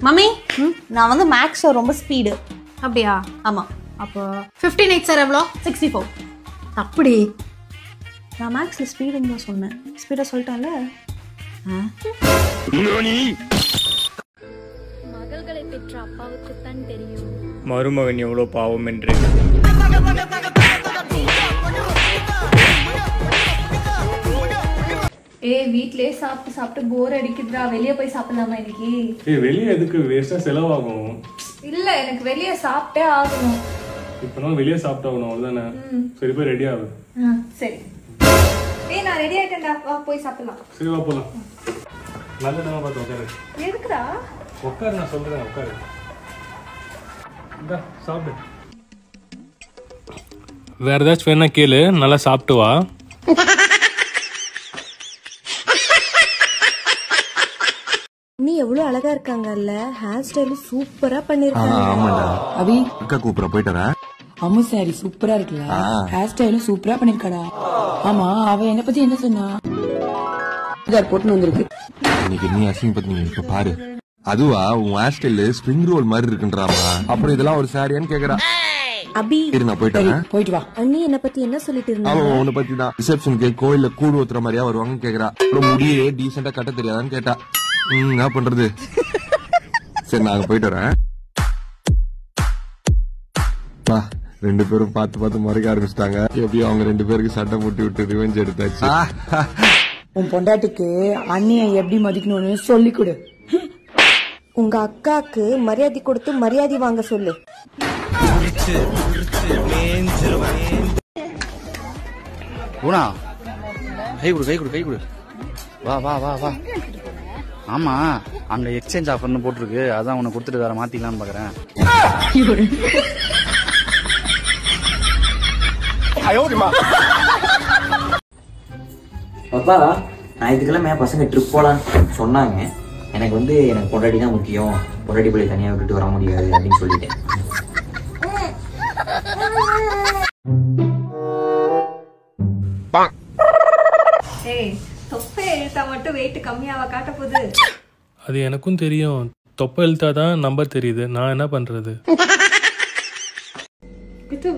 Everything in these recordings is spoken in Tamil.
மம்மி நான் வந்து மேக்ஸ்ல ரொம்ப ஸ்பீடு அப்படியா? ஆமா. அப்போ ஃபிஃப்டீன் எயிட் சார் எவ்வளோ? சிக்ஸ்டி ஃபோர் அப்படி. நான் மேக்ஸ்ல ஸ்பீடுன்னு தான் சொன்னேன். ஸ்பீடா சொல்லிட்டேன்ல? மகள்களை பெற்ற அப்பாவுக்குத்தான் தெரியும். மருமகன் எவ்வளோ பாவம் என்று. ஏ வீட்லயே சாப்பிட்டு சாப்பிட்டு போர் அடிக்குதுடா. வெளியே போய் சாப்பிடலாமா இன்னைக்கு? ஏய் வெளியே எதுக்கு? வேஸ்டா செலவாகும். இல்ல எனக்கு வெளியே சாப்பிட்டே ஆகணும். இப்போ நான் வெளியே சாப்பிட்டாகணும் அவ்வளோதானே சரி போய் ரெடி ஆகு. சரி. ஏய் நான் ரெடி ஆயிட்டேன்டா. வா போய் சாப்பிடலாம். சரி வா போலாம். நல்ல இடமா பார்த்து உட்காரு. எதுக்குடா? உட்காரு நான் சொல்றேன் உட்காரு. இந்தா சாப்பிடு. வேற ஏதாச்சும் வேணா கேளு. நல்லா சாப்பிட்டு வா. எவ்வளவு அழகா இருக்காங்கல்ல. ஹேர் ஸ்டைல் சூப்பரா பண்ணிருக்காங்க. ஆமாடா அபி? அக்கா கூப்பிட போயிட்டு வரேன் அம்மு சாரி சூப்பரா இருக்குல்ல. ஹேர் ஸ்டைலும் சூப்பரா பண்ணிருக்காடா. ஆமா அவ என்ன பத்தி என்ன சொன்னா? போட்டுன்னு வந்திருக்கு. இன்னைக்கு நீ அசிங்கப்பட்டு நீ இப்ப பாரு. அதுவா உன் ஹேர் ஸ்டைல் ஸ்ப்ரிங் ரோல் மாதிரி இருக்குன்றாமா? அப்புறம் இதெல்லாம் ஒரு சாரியான்னு கேக்குறா. அபி. இரு நான் போயிட்டு போயிட்டு வா. அண்ணி என்ன பத்தி என்ன சொல்லிட்டு இருந்தாங்க அவன் உன்னை பத்தி தான் ரிசப்ஷனுக்கு கோயில்ல கூடு ஊத்துற மாதிரியா வருவாங்கன்னு கேக்குறா. அப்புறம் முடியே டீசெண்டா கட்ட தெரியாதான்னு கேட்டா. என்ன பண்றது? சரி நாங்க போயிட்டு வரேன். பா ரெண்டு பேரும் பார்த்து பார்த்து முறைக்க ஆரம்பிச்சிட்டாங்க. எப்படியும் அவங்க ரெண்டு பேருக்கு சட்டை முட்டி விட்டு ரிவெஞ்ச் எடுத்தாச்சு. உன் பொண்டாட்டிக்கு அண்ணிய எப்படி மதிக்கணும்னு சொல்லி கொடு உங்க அக்காக்கு மரியாதை கொடுத்து மரியாதை வாங்க சொல்லு. குணா கை கொடு கை கொடு கை கொடு. வா வா வா வா. ஆமா அங்க எக்ஸ்சேஞ்ச் ஆஃபர்னு போட்டிருக்கு. அதான் உன்னை கொடுத்துட்டு வேற மாத்திக்கலாம்னு பாக்குறேன். அப்பா ஞாயிற்றுக்கிழமை பசங்க ட்ரிப் போலான்னு சொன்னாங்க. எனக்கு வந்து எனக்கு பொண்டாட்டி தான் முக்கியம். பொண்டாட்டி பிள்ளை தனியாக விட்டுட்டு வர முடியாது அப்படின்னு சொல்லிட்டேன். மட்டும் வெயிட் கம்மியாவா காட்ட போகுது அது எனக்கும் தெரியும். தொப்பை இழுத்தா தான் நம்பர் தெரியுது. நான் என்ன பண்றது? குத்து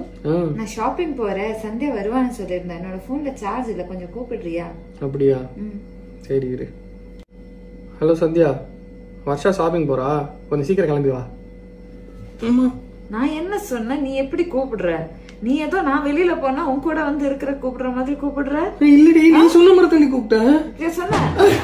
நான் ஷாப்பிங் போறேன். சண்டே வருவான்னு சொல்லியிருந்தேன். என்னோட போன்ல சார்ஜ் இல்ல. கொஞ்சம் கூப்பிடுறியா? அப்படியா? சரி இரு. ஹலோ சந்தியா. வர்ஷா ஷாப்பிங் போறா? கொஞ்சம் சீக்கிரம் கிளம்பி வா. நான் என்ன சொன்னேன்? நீ எப்படி கூப்பிடுற? நீ ஏதோ நான் வெளியில போனா உன் கூட வந்து இருக்கிற கூப்பிடுற மாதிரி கூப்பிடுற? இல்லடி நீ சொன்ன மாதிரி கூப்பிட்டேன் இதை சொன்ன